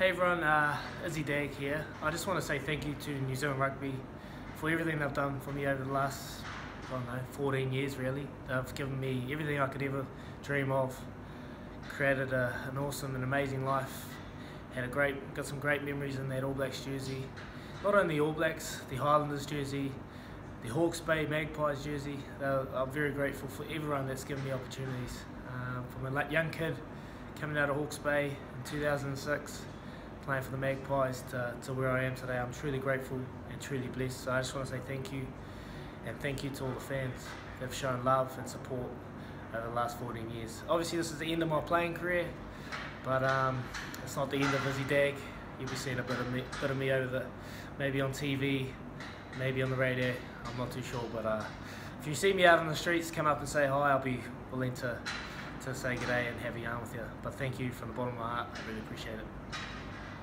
Hey everyone, uh, Izzy Dagg here. I just want to say thank you to New Zealand Rugby for everything they've done for me over the last, I don't know, 14 years really. They've given me everything I could ever dream of. Created a, an awesome and amazing life. Had a great, got some great memories in that All Blacks jersey. Not only the All Blacks, the Highlanders jersey, the Hawke's Bay Magpies jersey. I'm very grateful for everyone that's given me opportunities. Um, from a young kid coming out of Hawke's Bay in 2006 playing for the Magpies to, to where I am today. I'm truly grateful and truly blessed. So I just want to say thank you and thank you to all the fans that have shown love and support over the last 14 years. Obviously this is the end of my playing career, but um, it's not the end of Izzy Dagg. You'll be seeing a bit of me, bit of me over the, maybe on TV, maybe on the radio. I'm not too sure, but uh, if you see me out on the streets, come up and say hi. I'll be willing to to say good day and have a yarn with you. But thank you from the bottom of my heart. I really appreciate it.